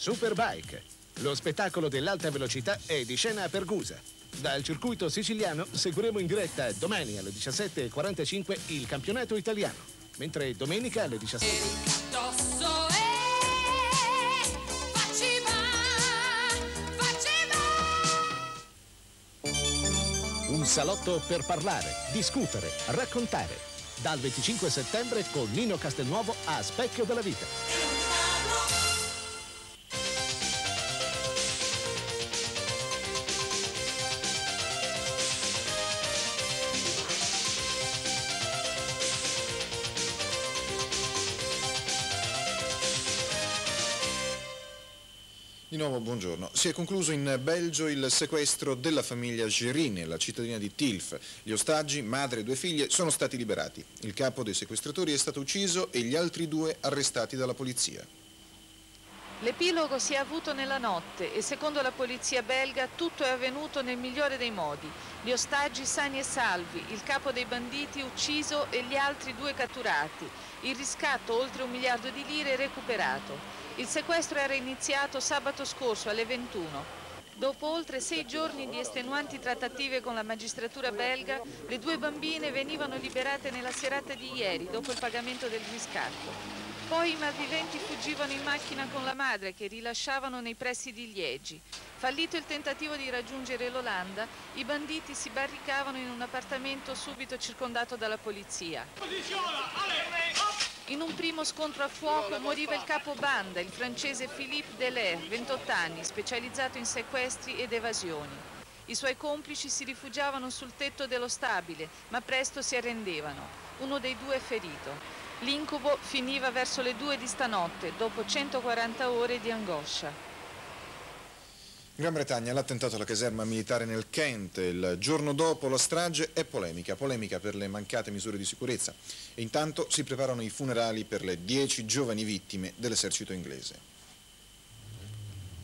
Superbike. Lo spettacolo dell'alta velocità è di scena a Pergusa. Dal circuito siciliano seguiremo in diretta domani alle 17.45 il campionato italiano, mentre domenica alle 17. Un salotto per parlare, discutere, raccontare. Dal 25 settembre con Nino Castelnuovo a Specchio della Vita. Nuovo buongiorno. Si è concluso in Belgio il sequestro della famiglia Gerin, la cittadina di Tilf. Gli ostaggi, madre e due figlie, sono stati liberati. Il capo dei sequestratori è stato ucciso e gli altri due arrestati dalla polizia. L'epilogo si è avuto nella notte e secondo la polizia belga tutto è avvenuto nel migliore dei modi. Gli ostaggi sani e salvi, il capo dei banditi ucciso e gli altri due catturati. Il riscatto oltre un miliardo di lire recuperato. Il sequestro era iniziato sabato scorso alle 21. Dopo oltre sei giorni di estenuanti trattative con la magistratura belga, le due bambine venivano liberate nella serata di ieri, dopo il pagamento del riscatto. Poi i malviventi fuggivano in macchina con la madre che rilasciavano nei pressi di Liegi. Fallito il tentativo di raggiungere l'Olanda, i banditi si barricavano in un appartamento subito circondato dalla polizia. In un primo scontro a fuoco moriva il capo banda, il francese Philippe Delair, 28 anni, specializzato in sequestri ed evasioni. I suoi complici si rifugiavano sul tetto dello stabile, ma presto si arrendevano. Uno dei due è ferito. L'incubo finiva verso le due di stanotte, dopo 140 ore di angoscia. In Gran Bretagna l'attentato alla caserma militare nel Kent il giorno dopo la strage è polemica, polemica per le mancate misure di sicurezza e intanto si preparano i funerali per le dieci giovani vittime dell'esercito inglese.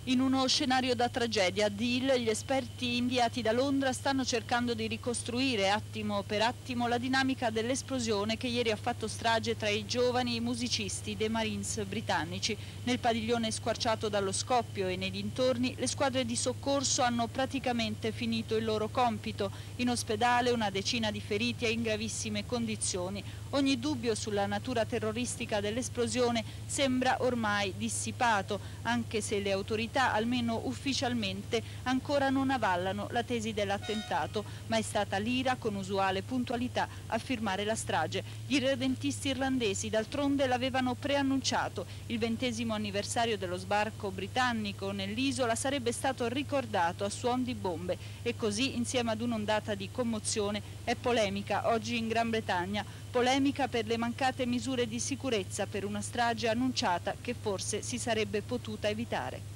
In uno scenario da tragedia, Deal, gli esperti inviati da Londra stanno cercando di ricostruire attimo per attimo la dinamica dell'esplosione che ieri ha fatto strage tra i giovani musicisti dei Marines britannici. Nel padiglione squarciato dallo scoppio e nei dintorni le squadre di soccorso hanno praticamente finito il loro compito. In ospedale una decina di feriti è in gravissime condizioni. Ogni dubbio sulla natura terroristica dell'esplosione sembra ormai dissipato, anche se le autorità, almeno ufficialmente, ancora non avallano la tesi dell'attentato, ma è stata l'IRA, con usuale puntualità, a firmare la strage. Gli irredentisti irlandesi, d'altronde, l'avevano preannunciato. Il ventesimo anniversario dello sbarco britannico nell'isola sarebbe stato ricordato a suon di bombe e così, insieme ad un'ondata di commozione, è polemica oggi in Gran Bretagna polemica per le mancate misure di sicurezza per una strage annunciata che forse si sarebbe potuta evitare.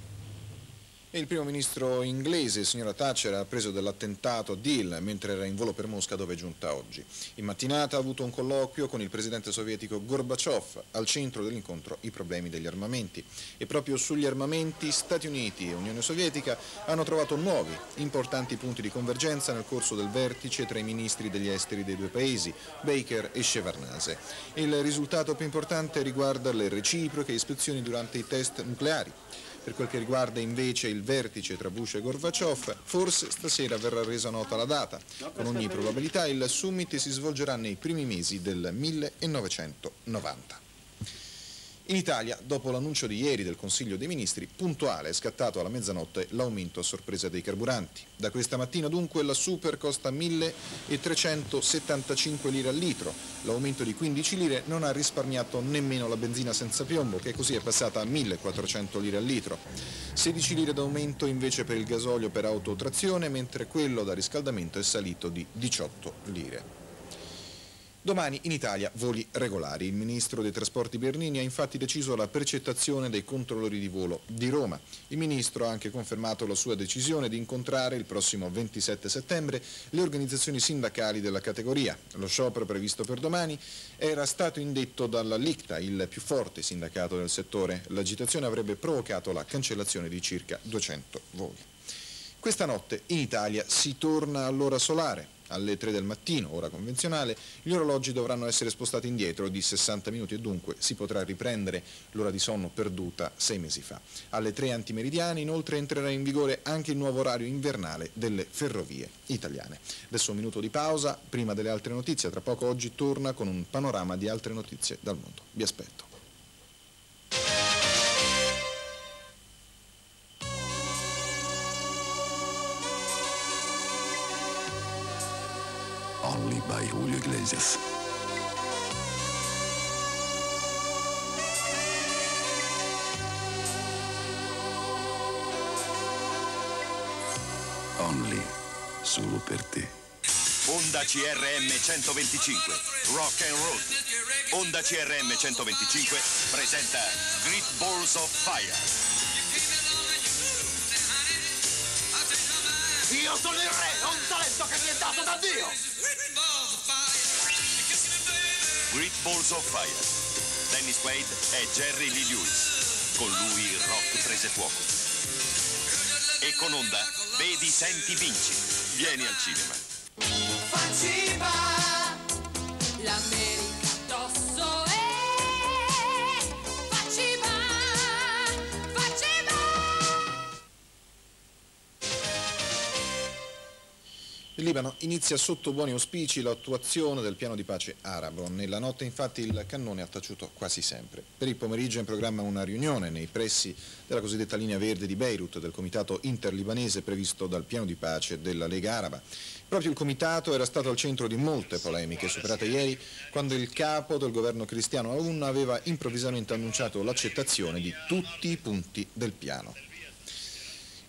Il primo ministro inglese, signora Thatcher, ha preso dell'attentato Deal mentre era in volo per Mosca dove è giunta oggi. In mattinata ha avuto un colloquio con il presidente sovietico Gorbaciov, al centro dell'incontro i problemi degli armamenti. E proprio sugli armamenti Stati Uniti e Unione Sovietica hanno trovato nuovi, importanti punti di convergenza nel corso del vertice tra i ministri degli esteri dei due paesi, Baker e Shevardnadze. Il risultato più importante riguarda le reciproche ispezioni durante i test nucleari. Per quel che riguarda invece il vertice tra Bush e Gorbaciov, forse stasera verrà resa nota la data. Con ogni probabilità il summit si svolgerà nei primi mesi del 1990. In Italia, dopo l'annuncio di ieri del Consiglio dei Ministri, puntuale è scattato alla mezzanotte l'aumento a sorpresa dei carburanti. Da questa mattina dunque la Super costa 1.375 lire al litro. L'aumento di 15 lire non ha risparmiato nemmeno la benzina senza piombo, che così è passata a 1.400 lire al litro. 16 lire d'aumento invece per il gasolio per autotrazione, mentre quello da riscaldamento è salito di 18 lire. Domani in Italia voli regolari. Il ministro dei trasporti Bernini ha infatti deciso la percettazione dei controllori di volo di Roma. Il ministro ha anche confermato la sua decisione di incontrare il prossimo 27 settembre le organizzazioni sindacali della categoria. Lo sciopero previsto per domani era stato indetto dalla LICTA, il più forte sindacato del settore. L'agitazione avrebbe provocato la cancellazione di circa 200 voli. Questa notte in Italia si torna all'ora solare. Alle 3 del mattino, ora convenzionale, gli orologi dovranno essere spostati indietro di 60 minuti e dunque si potrà riprendere l'ora di sonno perduta sei mesi fa. Alle 3 antimeridiane inoltre entrerà in vigore anche il nuovo orario invernale delle ferrovie italiane. Adesso un minuto di pausa, prima delle altre notizie, tra poco oggi torna con un panorama di altre notizie dal mondo. Vi aspetto. Julio Iglesias. Only solo per te. Honda CRM 125, Rock and Roll. Honda CRM 125 presenta Great Balls of Fire. Io sono il re, ho un talento che mi è dato da Dio! Great Balls of Fire. Dennis Quaid e Jerry Lee Lewis. Con lui il rock prese fuoco. E con Honda, vedi, senti, vinci. Vieni al cinema. Libano inizia sotto buoni auspici l'attuazione del piano di pace arabo. Nella notte infatti il cannone ha taciuto quasi sempre. Per il pomeriggio è in programma una riunione nei pressi della cosiddetta linea verde di Beirut del comitato interlibanese previsto dal piano di pace della Lega Araba. Proprio il comitato era stato al centro di molte polemiche superate ieri quando il capo del governo cristiano Aoun aveva improvvisamente annunciato l'accettazione di tutti i punti del piano.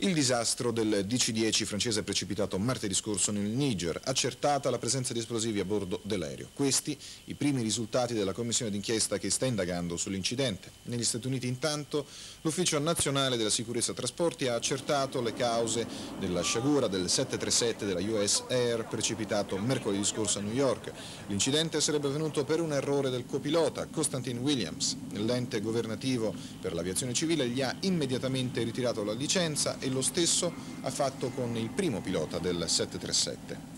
Il disastro del DC-10 francese precipitato martedì scorso nel Niger, accertata la presenza di esplosivi a bordo dell'aereo. Questi i primi risultati della commissione d'inchiesta che sta indagando sull'incidente. Negli Stati Uniti intanto l'Ufficio Nazionale della Sicurezza Trasporti ha accertato le cause della sciagura del 737 della US Air precipitato mercoledì scorso a New York. L'incidente sarebbe avvenuto per un errore del copilota Constantine Williams. L'ente governativo per l'aviazione civile gli ha immediatamente ritirato la licenza e lo stesso ha fatto con il primo pilota del 737.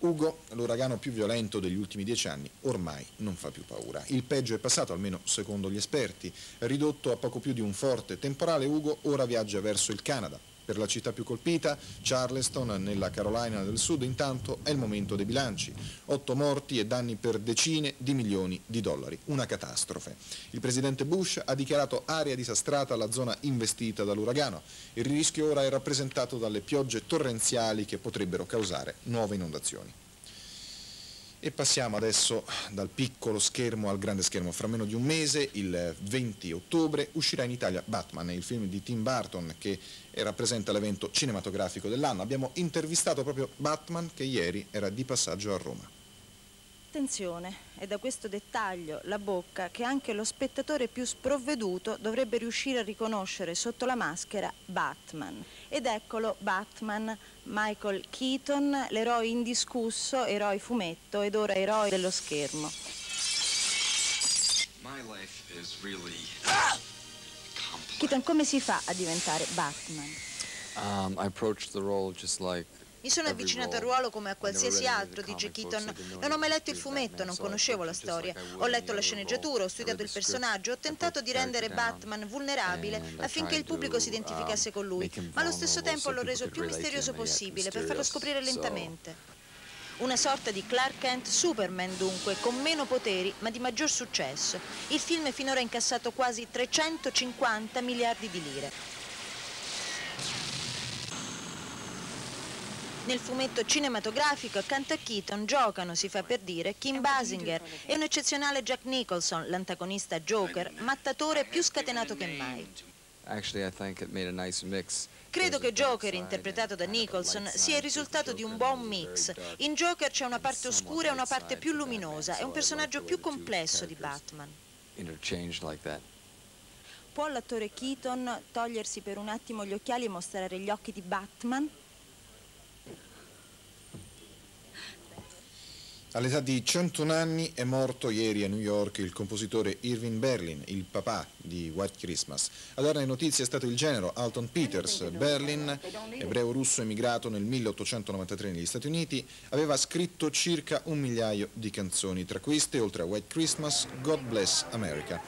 Ugo, l'uragano più violento degli ultimi dieci anni, ormai non fa più paura. Il peggio è passato, almeno secondo gli esperti. Ridotto a poco più di un forte temporale, Ugo ora viaggia verso il Canada. Per la città più colpita, Charleston, nella Carolina del Sud, intanto è il momento dei bilanci. Otto morti e danni per decine di milioni di dollari. Una catastrofe. Il presidente Bush ha dichiarato area disastrata la zona investita dall'uragano. Il rischio ora è rappresentato dalle piogge torrenziali che potrebbero causare nuove inondazioni. E passiamo adesso dal piccolo schermo al grande schermo. Fra meno di un mese, il 20 ottobre, uscirà in Italia Batman, il film di Tim Burton che rappresenta l'evento cinematografico dell'anno. Abbiamo intervistato proprio Batman che ieri era di passaggio a Roma. Attenzione, è da questo dettaglio, la bocca, che anche lo spettatore più sprovveduto dovrebbe riuscire a riconoscere sotto la maschera Batman. Ed eccolo Batman, Michael Keaton, l'eroe indiscusso, eroe fumetto ed ora eroe dello schermo. My life is really Keaton, come si fa a diventare Batman? Um, I approached the role just like Mi sono avvicinato al ruolo come a qualsiasi altro, dice Keaton. Non ho mai letto il fumetto, non conoscevo la storia. Ho letto la sceneggiatura, ho studiato il personaggio, ho tentato di rendere Batman vulnerabile affinché il pubblico si identificasse con lui, ma allo stesso tempo l'ho reso il più misterioso possibile per farlo scoprire lentamente. Una sorta di Clark Kent Superman dunque, con meno poteri ma di maggior successo. Il film finora ha incassato quasi 350 miliardi di lire. Nel fumetto cinematografico accanto a Keaton giocano, si fa per dire, Kim Basinger e un eccezionale Jack Nicholson, l'antagonista Joker, mattatore più scatenato che mai. Credo che Joker, interpretato da Nicholson, sia il risultato di un buon mix. In Joker c'è una parte oscura e una parte più luminosa, è un personaggio più complesso di Batman. Può l'attore Keaton togliersi per un attimo gli occhiali e mostrare gli occhi di Batman? All'età di 101 anni è morto ieri a New York il compositore Irving Berlin, il papà di White Christmas. A dare le notizie è stato il genero Alton Peters. Berlin, ebreo russo emigrato nel 1893 negli Stati Uniti, aveva scritto circa un migliaio di canzoni. Tra queste, oltre a White Christmas, God Bless America.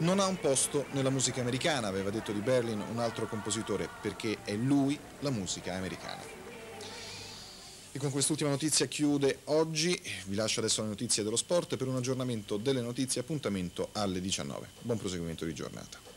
Non ha un posto nella musica americana, aveva detto di Berlin un altro compositore, perché è lui la musica americana. E con quest'ultima notizia chiude oggi, vi lascio adesso le notizie dello sport per un aggiornamento delle notizie appuntamento alle 19. Buon proseguimento di giornata.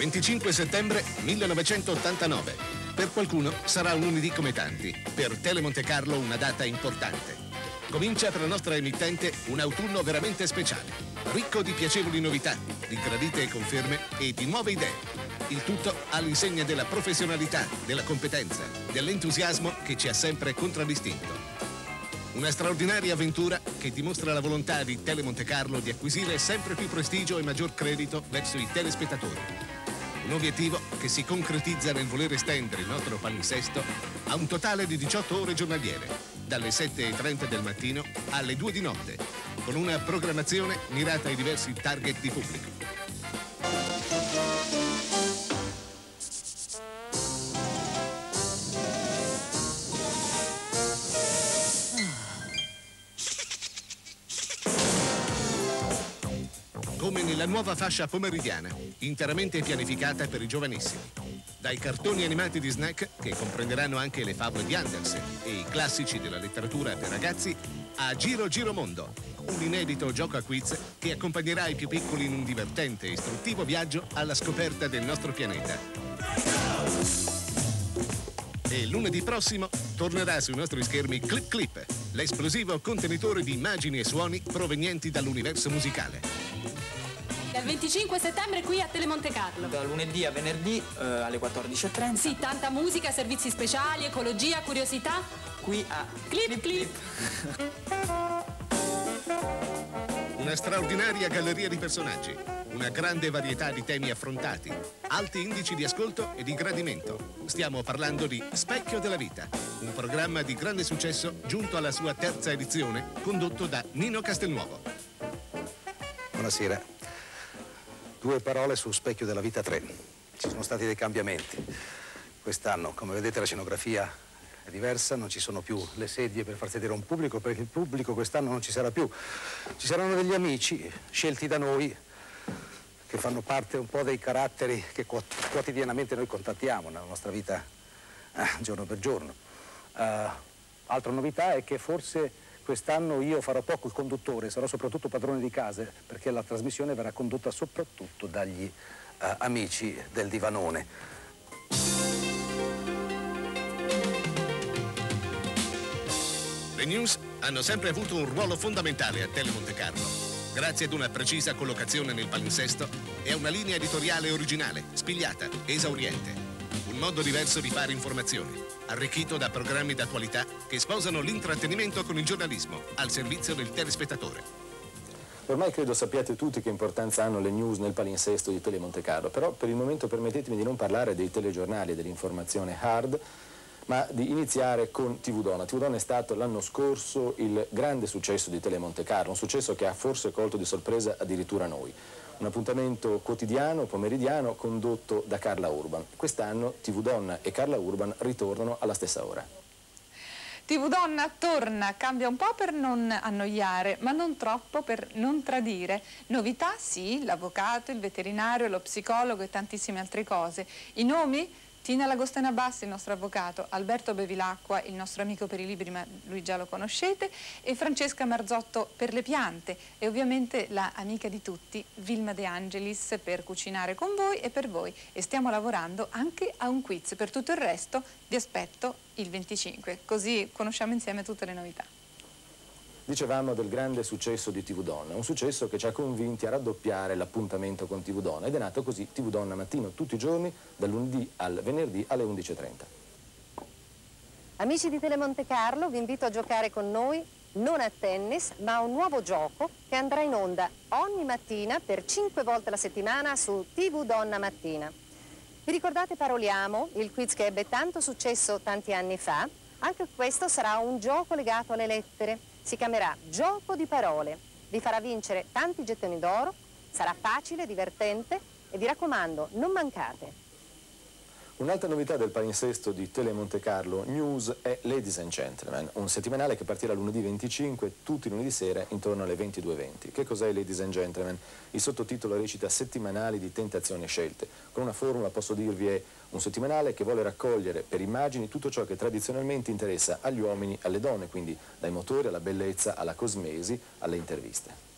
25 settembre 1989. Per qualcuno sarà un lunedì come tanti, per Tele Monte Carlo una data importante. Comincia per la nostra emittente un autunno veramente speciale, ricco di piacevoli novità, di gradite conferme e di nuove idee. Il tutto all'insegna della professionalità, della competenza, dell'entusiasmo che ci ha sempre contraddistinto. Una straordinaria avventura che dimostra la volontà di Tele Monte Carlo di acquisire sempre più prestigio e maggior credito verso i telespettatori. Un obiettivo che si concretizza nel voler estendere il nostro palinsesto a un totale di 18 ore giornaliere, dalle 7.30 del mattino alle 2 di notte, con una programmazione mirata ai diversi target di pubblico. Nuova fascia pomeridiana, interamente pianificata per i giovanissimi. Dai cartoni animati di snack, che comprenderanno anche le favole di Andersen e i classici della letteratura per ragazzi, a Giro Giro Mondo, un inedito gioco a quiz che accompagnerà i più piccoli in un divertente e istruttivo viaggio alla scoperta del nostro pianeta. E lunedì prossimo tornerà sui nostri schermi Clip Clip, l'esplosivo contenitore di immagini e suoni provenienti dall'universo musicale. Dal 25 settembre qui a Telemonte Carlo. Da lunedì a venerdì eh, alle 14.30. Sì, tanta musica, servizi speciali, ecologia, curiosità. Qui a Clip Clip. Una straordinaria galleria di personaggi, una grande varietà di temi affrontati, alti indici di ascolto e di gradimento. Stiamo parlando di Specchio della Vita, un programma di grande successo giunto alla sua terza edizione, condotto da Nino Castelnuovo. Buonasera. Due parole su Specchio della Vita 3. Ci sono stati dei cambiamenti. Quest'anno, come vedete, la scenografia è diversa, non ci sono più le sedie per far sedere un pubblico, perché il pubblico quest'anno non ci sarà più. Ci saranno degli amici scelti da noi che fanno parte un po' dei caratteri che quotidianamente noi contattiamo nella nostra vita eh, giorno per giorno. Uh, altra novità è che forse Quest'anno io farò poco il conduttore, sarò soprattutto padrone di casa, perché la trasmissione verrà condotta soprattutto dagli uh, amici del divanone. Le news hanno sempre avuto un ruolo fondamentale a Tele Monte Carlo, grazie ad una precisa collocazione nel palinsesto e a una linea editoriale originale, spigliata, esauriente modo diverso di fare informazione, arricchito da programmi d'attualità che sposano l'intrattenimento con il giornalismo al servizio del telespettatore. Ormai credo sappiate tutti che importanza hanno le news nel palinsesto di Tele Monte Carlo, però per il momento permettetemi di non parlare dei telegiornali e dell'informazione hard, ma di iniziare con TV Donna. TV Donna è stato l'anno scorso il grande successo di Tele Monte Carlo, un successo che ha forse colto di sorpresa addirittura noi un appuntamento quotidiano, pomeridiano, condotto da Carla Urban. Quest'anno TV Donna e Carla Urban ritornano alla stessa ora. TV Donna torna, cambia un po' per non annoiare, ma non troppo per non tradire. Novità sì, l'avvocato, il veterinario, lo psicologo e tantissime altre cose. I nomi? Tina Lagostena Bassi, il nostro avvocato, Alberto Bevilacqua, il nostro amico per i libri, ma lui già lo conoscete, e Francesca Marzotto per le piante e ovviamente la amica di tutti, Vilma De Angelis, per cucinare con voi e per voi. E stiamo lavorando anche a un quiz. Per tutto il resto vi aspetto il 25, così conosciamo insieme tutte le novità. Dicevamo del grande successo di TV Donna, un successo che ci ha convinti a raddoppiare l'appuntamento con TV Donna ed è nato così TV Donna mattino tutti i giorni, dal lunedì al venerdì alle 11.30. Amici di Telemonte Carlo, vi invito a giocare con noi non a tennis, ma a un nuovo gioco che andrà in onda ogni mattina per 5 volte la settimana su TV Donna Mattina. Vi ricordate Paroliamo, il quiz che ebbe tanto successo tanti anni fa? Anche questo sarà un gioco legato alle lettere. Si chiamerà Gioco di parole. Vi farà vincere tanti gettoni d'oro, sarà facile, divertente e vi raccomando, non mancate. Un'altra novità del palinsesto di Tele Monte Carlo News è Ladies and Gentlemen, un settimanale che partirà lunedì 25, tutti i lunedì sera, intorno alle 22.20. Che cos'è Ladies and Gentlemen? Il sottotitolo recita Settimanali di tentazioni e scelte. Con una formula posso dirvi è un settimanale che vuole raccogliere per immagini tutto ciò che tradizionalmente interessa agli uomini e alle donne, quindi dai motori alla bellezza, alla cosmesi, alle interviste.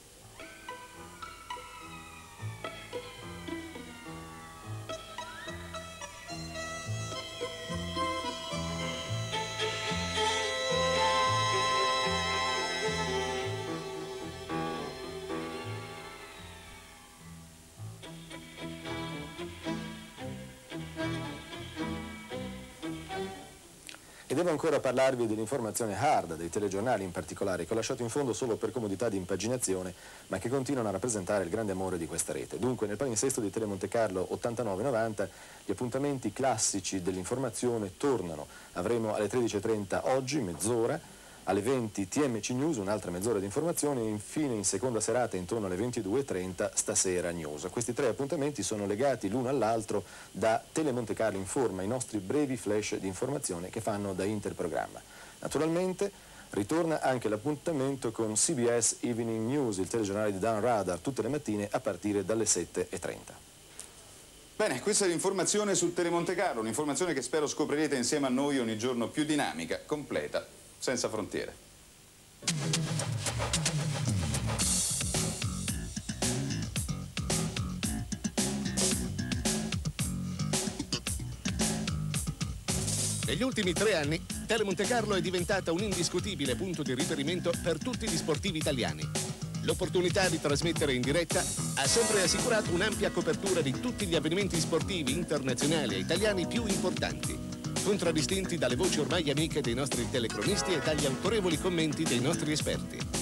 Ancora parlarvi dell'informazione hard, dei telegiornali in particolare, che ho lasciato in fondo solo per comodità di impaginazione, ma che continuano a rappresentare il grande amore di questa rete. Dunque, nel palinsesto di Tele Monte Carlo 89-90, gli appuntamenti classici dell'informazione tornano. Avremo alle 13.30 oggi, mezz'ora, alle 20 TMC News, un'altra mezz'ora di informazioni e infine in seconda serata intorno alle 22.30 stasera News. Questi tre appuntamenti sono legati l'uno all'altro da Telemonte Carlo Informa, i nostri brevi flash di informazione che fanno da interprogramma. Naturalmente ritorna anche l'appuntamento con CBS Evening News, il telegiornale di Dan Radar, tutte le mattine a partire dalle 7.30. Bene, questa è l'informazione sul Telemonte Carlo, un'informazione che spero scoprirete insieme a noi ogni giorno più dinamica, completa, senza frontiere. Negli ultimi tre anni, Tele Monte Carlo è diventata un indiscutibile punto di riferimento per tutti gli sportivi italiani. L'opportunità di trasmettere in diretta ha sempre assicurato un'ampia copertura di tutti gli avvenimenti sportivi internazionali e italiani più importanti, contraddistinti dalle voci ormai amiche dei nostri telecronisti e dagli autorevoli commenti dei nostri esperti.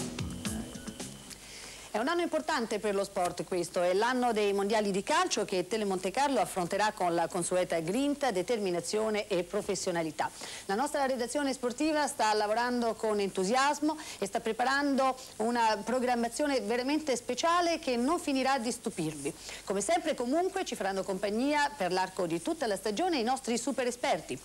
È un anno importante per lo sport questo, è l'anno dei mondiali di calcio che Telemonte Carlo affronterà con la consueta grinta, determinazione e professionalità. La nostra redazione sportiva sta lavorando con entusiasmo e sta preparando una programmazione veramente speciale che non finirà di stupirvi. Come sempre comunque ci faranno compagnia per l'arco di tutta la stagione i nostri super esperti.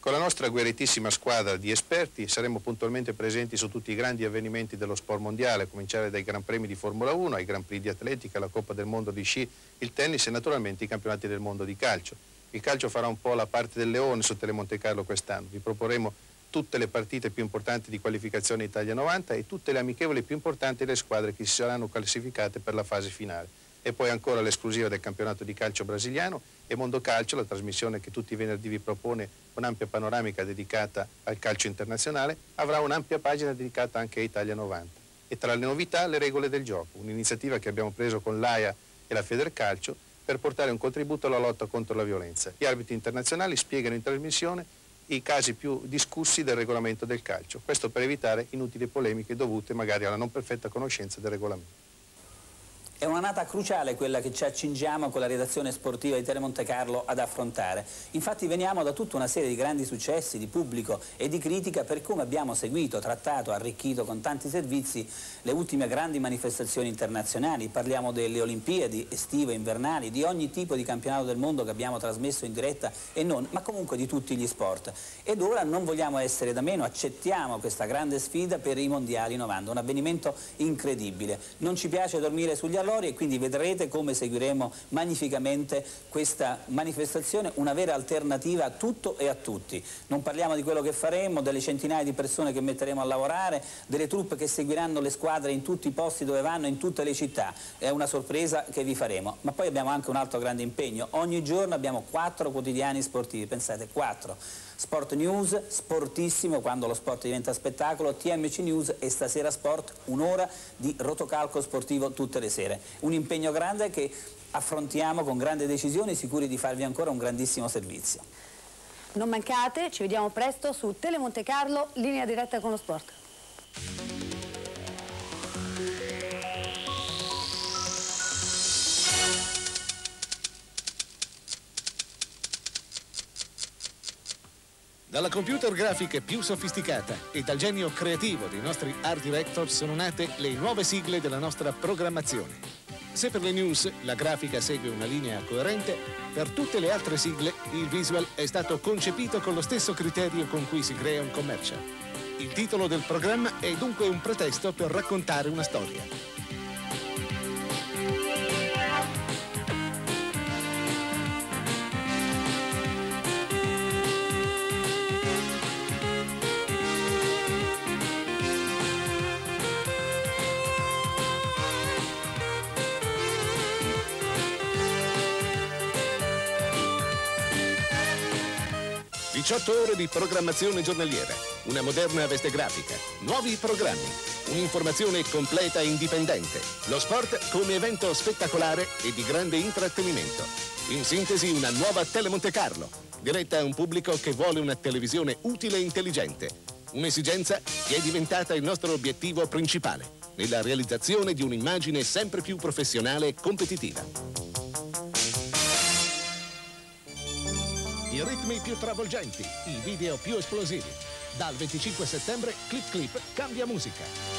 Con la nostra guerritissima squadra di esperti saremo puntualmente presenti su tutti i grandi avvenimenti dello sport mondiale, a cominciare dai Gran Premi di Formula 1, ai Gran Prix di atletica, la Coppa del Mondo di sci, il tennis e naturalmente i campionati del mondo di calcio. Il calcio farà un po' la parte del leone su Telemonte Carlo quest'anno. Vi proporremo tutte le partite più importanti di qualificazione Italia 90 e tutte le amichevoli più importanti delle squadre che si saranno classificate per la fase finale. E poi ancora l'esclusiva del campionato di calcio brasiliano e Mondo Calcio, la trasmissione che tutti i venerdì vi propone un'ampia panoramica dedicata al calcio internazionale, avrà un'ampia pagina dedicata anche a Italia 90. E tra le novità le regole del gioco, un'iniziativa che abbiamo preso con l'AIA e la Federcalcio per portare un contributo alla lotta contro la violenza. Gli arbitri internazionali spiegano in trasmissione i casi più discussi del regolamento del calcio, questo per evitare inutili polemiche dovute magari alla non perfetta conoscenza del regolamento. È un'annata cruciale quella che ci accingiamo con la redazione sportiva di Telemonte Carlo ad affrontare. Infatti veniamo da tutta una serie di grandi successi di pubblico e di critica per come abbiamo seguito, trattato, arricchito con tanti servizi le ultime grandi manifestazioni internazionali. Parliamo delle Olimpiadi estive, invernali, di ogni tipo di campionato del mondo che abbiamo trasmesso in diretta e non, ma comunque di tutti gli sport. Ed ora non vogliamo essere da meno, accettiamo questa grande sfida per i mondiali 90, un avvenimento incredibile. Non ci piace dormire sugli allori, valori e quindi vedrete come seguiremo magnificamente questa manifestazione, una vera alternativa a tutto e a tutti. Non parliamo di quello che faremo, delle centinaia di persone che metteremo a lavorare, delle truppe che seguiranno le squadre in tutti i posti dove vanno, in tutte le città. È una sorpresa che vi faremo. Ma poi abbiamo anche un altro grande impegno. Ogni giorno abbiamo quattro quotidiani sportivi, pensate, quattro. Sport News, sportissimo quando lo sport diventa spettacolo, TMC News e stasera Sport, un'ora di rotocalco sportivo tutte le sere. Un impegno grande che affrontiamo con grande decisione, sicuri di farvi ancora un grandissimo servizio. Non mancate, ci vediamo presto su Tele Monte Carlo, linea diretta con lo sport. Dalla computer grafica più sofisticata e dal genio creativo dei nostri art director sono nate le nuove sigle della nostra programmazione. Se per le news la grafica segue una linea coerente, per tutte le altre sigle il visual è stato concepito con lo stesso criterio con cui si crea un commercial. Il titolo del programma è dunque un pretesto per raccontare una storia. Diciotto ore di programmazione giornaliera, una moderna veste grafica, nuovi programmi, un'informazione completa e indipendente, lo sport come evento spettacolare e di grande intrattenimento. In sintesi una nuova Telemonte Carlo, diretta a un pubblico che vuole una televisione utile e intelligente. Un'esigenza che è diventata il nostro obiettivo principale, nella realizzazione di un'immagine sempre più professionale e competitiva. I ritmi più travolgenti, i video più esplosivi. Dal 25 settembre Clip Clip cambia musica.